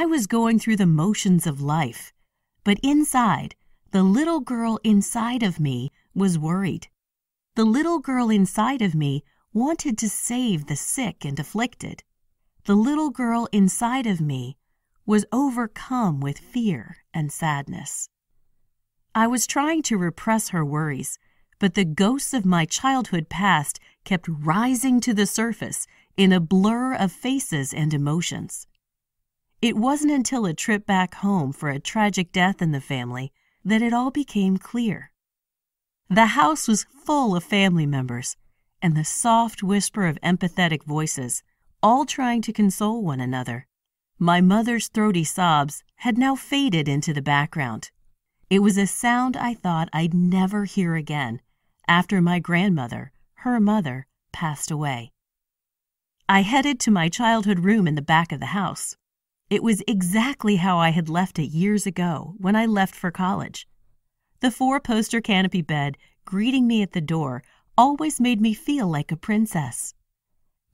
I was going through the motions of life, but inside, the little girl inside of me was worried. The little girl inside of me wanted to save the sick and afflicted. The little girl inside of me was overcome with fear and sadness. I was trying to repress her worries, but the ghosts of my childhood past kept rising to the surface in a blur of faces and emotions. It wasn't until a trip back home for a tragic death in the family that it all became clear. The house was full of family members, and the soft whisper of empathetic voices, all trying to console one another. My mother's throaty sobs had now faded into the background. It was a sound I thought I'd never hear again after my grandmother, her mother, passed away. I headed to my childhood room in the back of the house. It was exactly how I had left it years ago when I left for college. The four poster canopy bed greeting me at the door always made me feel like a princess.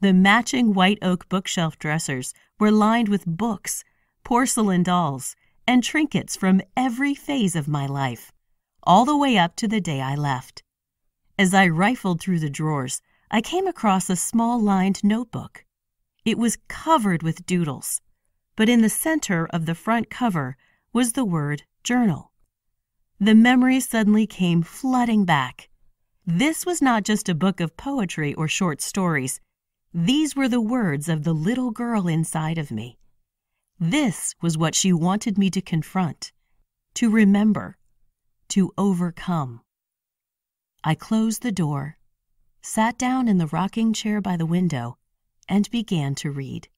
The matching white oak bookshelf dressers were lined with books, porcelain dolls, and trinkets from every phase of my life, all the way up to the day I left. As I rifled through the drawers, I came across a small lined notebook. It was covered with doodles, but in the center of the front cover was the word journal. The memory suddenly came flooding back. This was not just a book of poetry or short stories. These were the words of the little girl inside of me. This was what she wanted me to confront, to remember, to overcome. I closed the door, sat down in the rocking chair by the window, and began to read.